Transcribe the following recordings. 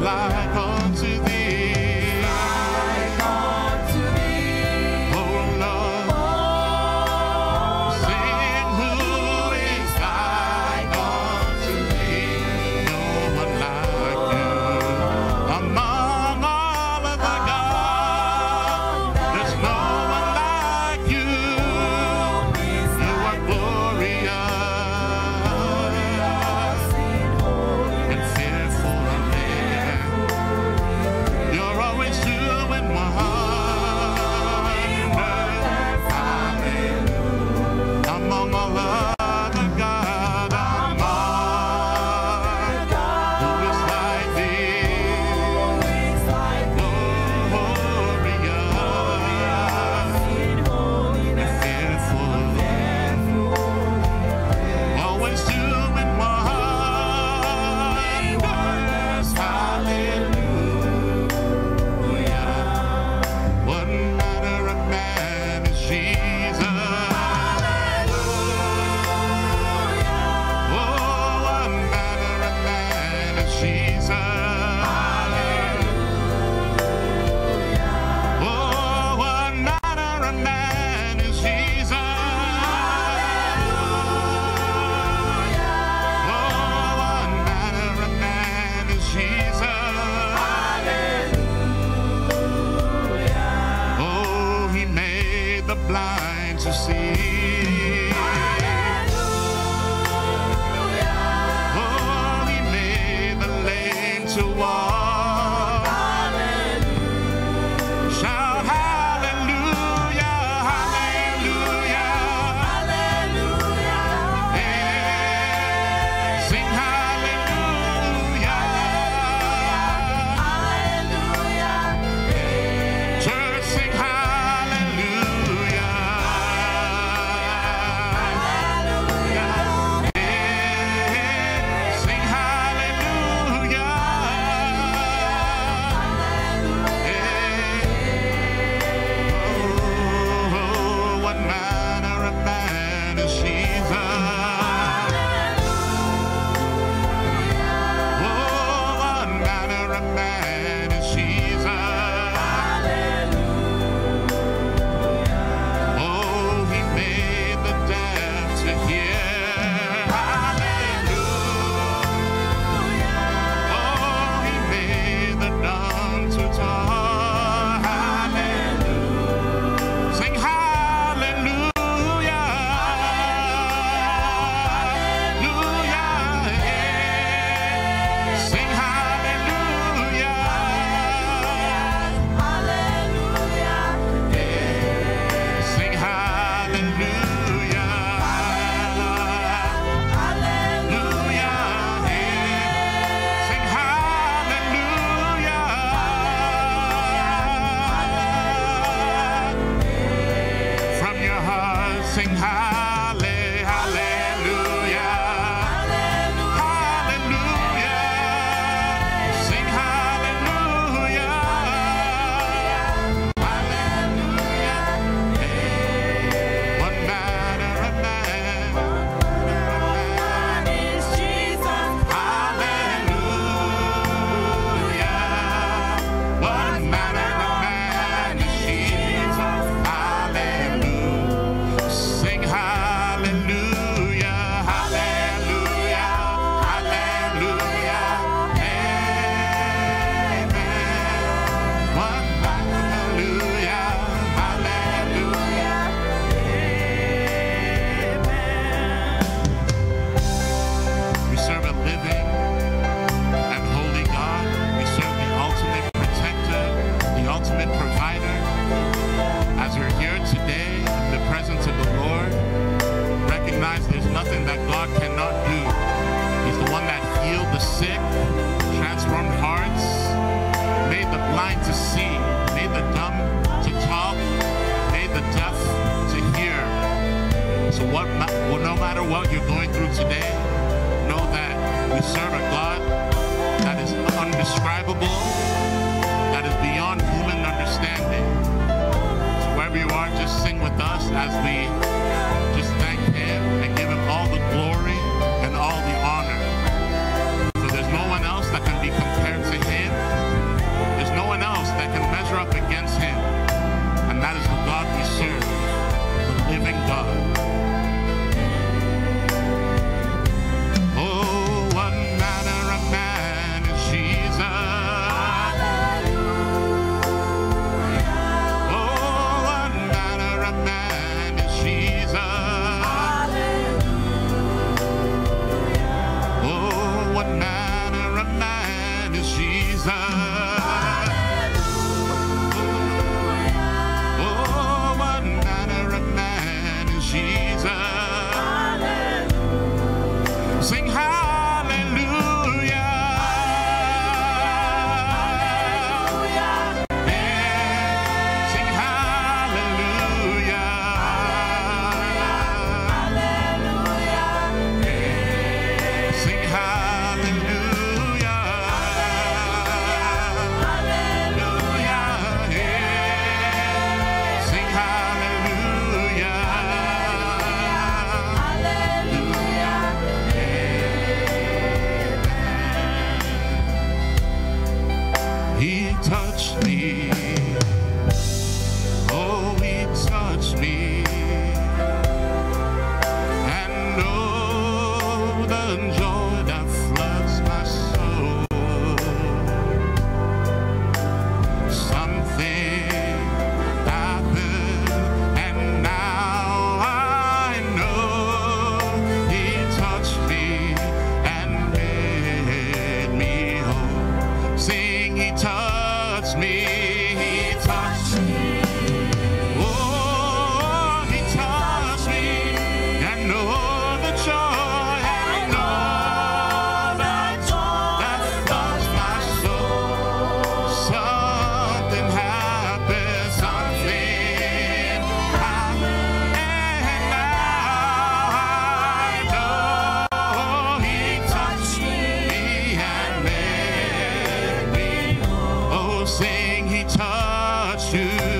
like unto thee. what you're going through today, know that we serve a God that is undescribable, that is beyond human understanding. So wherever you are, just sing with us as we touched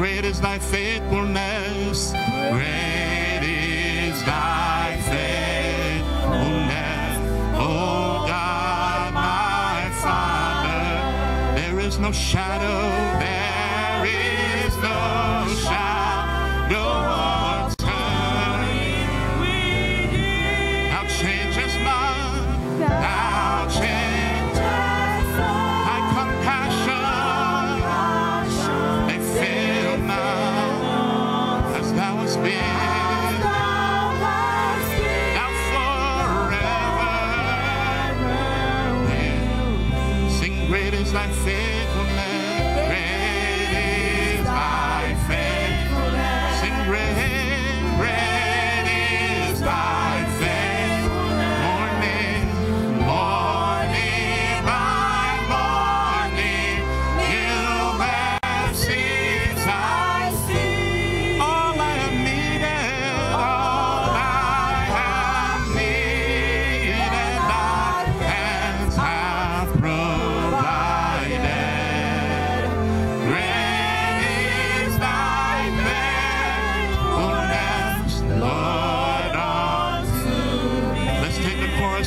Great is thy faithfulness.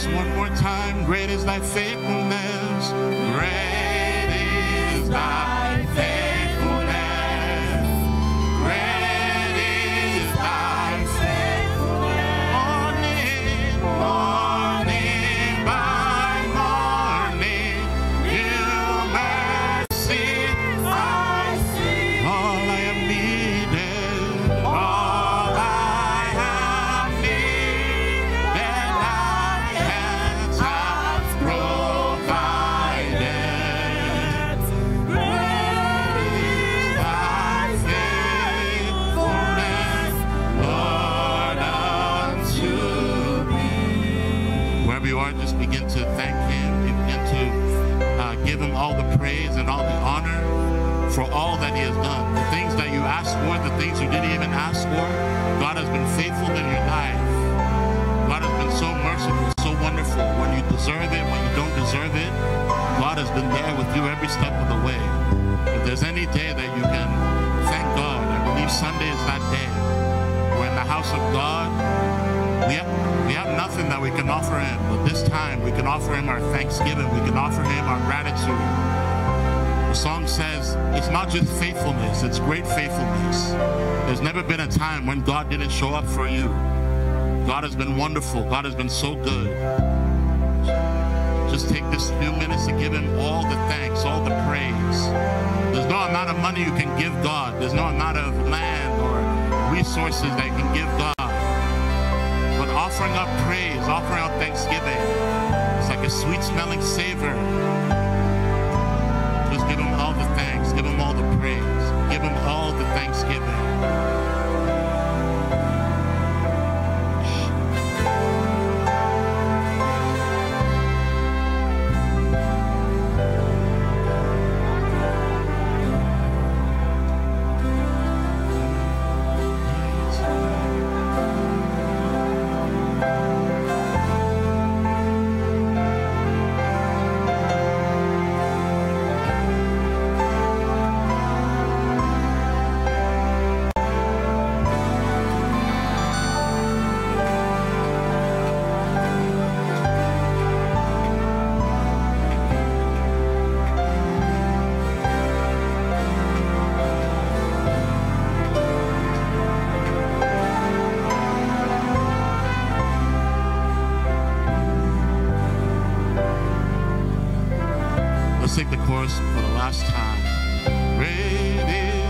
One more time. Great is thy faithfulness. Great is thy for all that He has done. The things that you asked for, the things you didn't even ask for, God has been faithful in your life. God has been so merciful, so wonderful. When you deserve it, when you don't deserve it, God has been there with you every step of the way. If there's any day that you can thank God, I believe Sunday is that day. We're in the house of God. We have, we have nothing that we can offer Him, but this time we can offer Him our thanksgiving. We can offer Him our gratitude. The song says it's not just faithfulness, it's great faithfulness. There's never been a time when God didn't show up for you. God has been wonderful. God has been so good. Just take this few minutes to give Him all the thanks, all the praise. There's no amount of money you can give God, there's no amount of land or resources that you can give God. But offering up praise, offering up thanksgiving, it's like a sweet smelling savor. Praise, give him all the thanksgiving. For the last time. Great